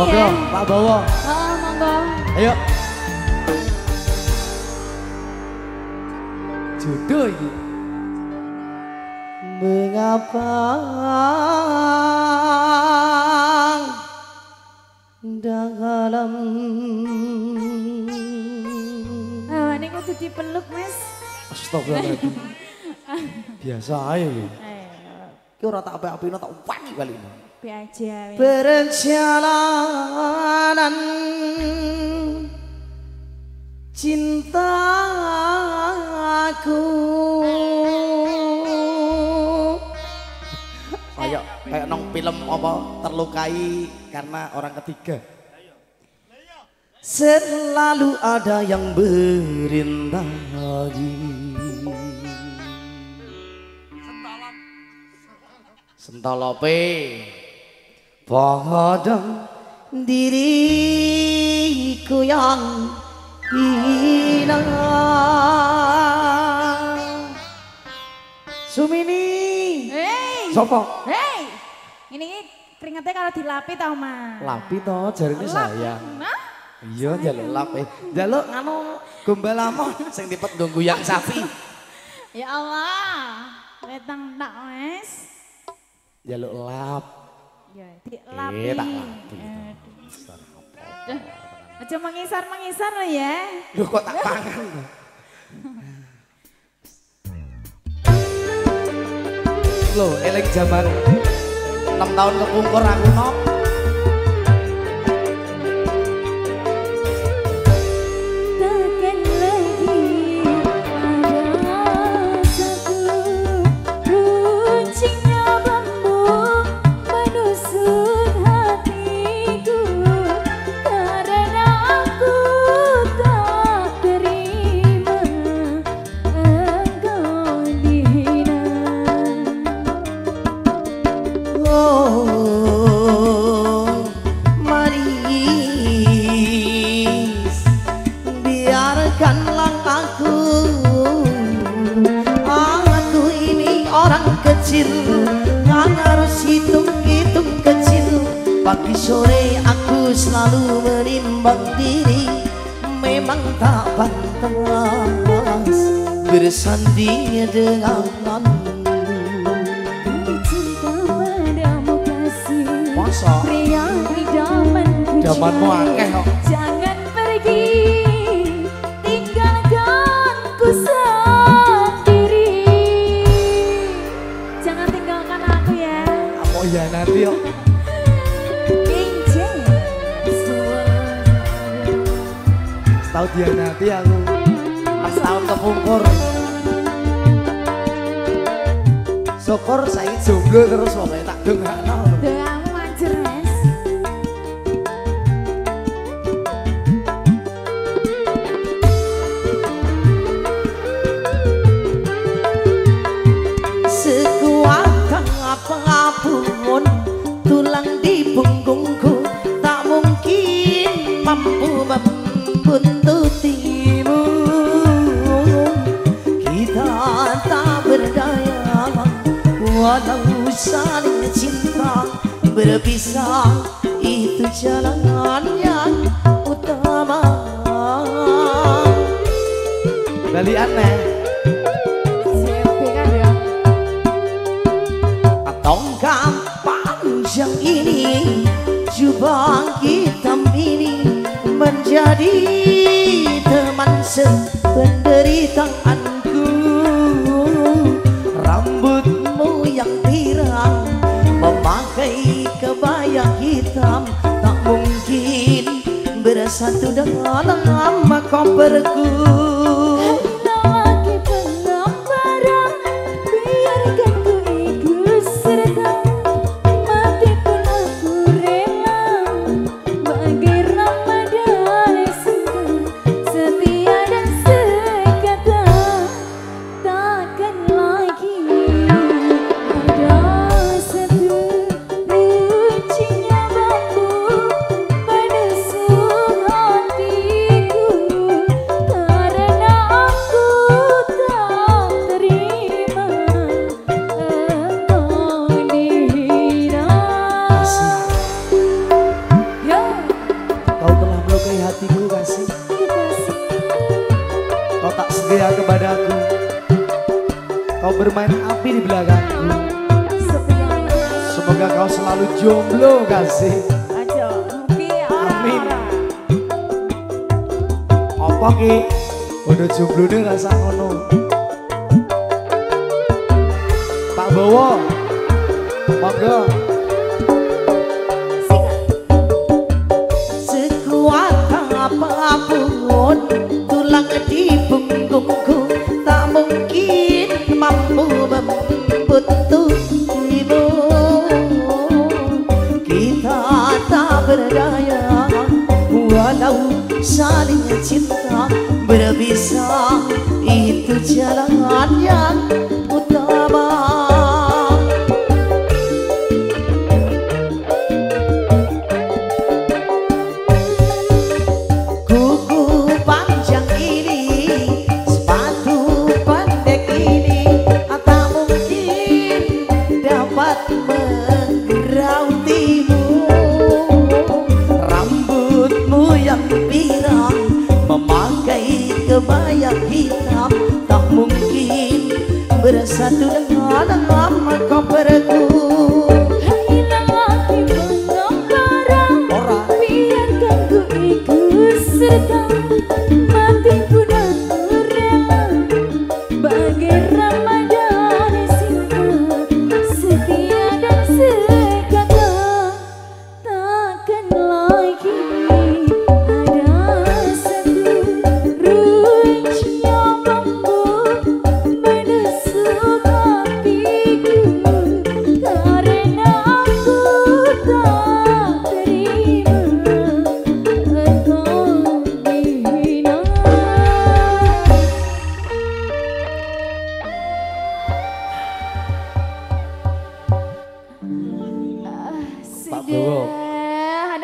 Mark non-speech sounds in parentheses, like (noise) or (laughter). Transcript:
Monggo, ya. Pak Bowo. Oh, monggo. Ayo. Jodoh ini. Mengapa dalam Oh, ini kudu dipeluk, Mas. Astagfirullahaladzim. (laughs) Biasa aja ya. Ayo, Ki ora tak apik-apikno tak wani kali ini. Aja. Perjalanan cintaku Kayak kayak nong film apa terlukai karena orang ketiga. Selalu ada yang berinteraksi. Sentolope pada diriku yang hina Sumini Hei. Sopo? Hei. Ini keringetnya kalau dilapi tau, Mas. Lapi to jarine saya Nah, Iya jaluk lapi Jaluk nganu gombal lamon sing dipet nggo guyang sapi ya Allah. Wetang tak, Mas. Jaluk lap Ya, dilapi. Eh tak lapi. Aja mengisar-mengisar lo ya. Loh kok tak pangan Loh elek zaman 6 tahun kepungkur aku nok kecil Kan harus hitung-hitung kecil Pagi sore aku selalu menimbang diri Memang tak pantas Bersanding denganmu Cinta padamu kasih Masa? Pria idamanku Idamanmu akeh kok. Tahu dia nanti aku pas tahun kepungkur syukur saya jomblo terus pokoknya tak mas. Sekuat apa pun tulang di punggungku tak mungkin mampu berpisah itu jalan yang utama. Bali aneh. Tongkat panjang ini Jubah hitam ini Menjadi teman sependeritaanku Kebaya hitam Tak mungkin bersatu dalam koperku Sepian. Semoga kau selalu jomblo kasih Aja, mugi Amin. ora. Apa ki? Udah jomblo nih rasa ngono Pak Bowo Monggo Sekuat apa pun tulang di punggungku membut tubuhmu kita tak berdaya walau saling cinta berbisa itu jalan yang kebaya hitam Tak mungkin bersatu dengan koperku Hai